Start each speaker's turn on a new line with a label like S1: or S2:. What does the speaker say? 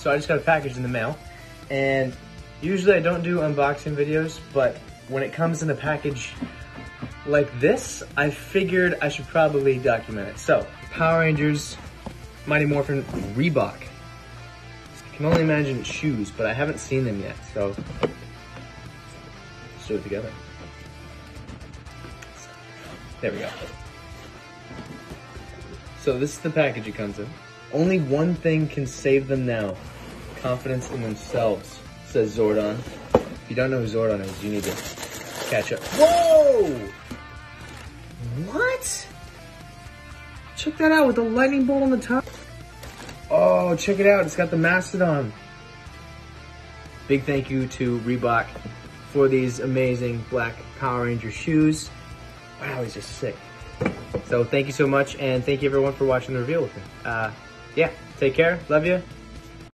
S1: So I just got a package in the mail. And usually I don't do unboxing videos, but when it comes in a package like this, I figured I should probably document it. So, Power Rangers Mighty Morphin Reebok. I can only imagine shoes, but I haven't seen them yet, so let's do it together. There we go. So this is the package it comes in. Only one thing can save them now. Confidence in themselves, says Zordon. If you don't know who Zordon is, you need to catch up. Whoa! What? Check that out with the lightning bolt on the top. Oh, check it out. It's got the Mastodon. Big thank you to Reebok for these amazing black Power Ranger shoes. Wow, these are sick. So thank you so much, and thank you everyone for watching the reveal with me. Uh, yeah, take care. Love you.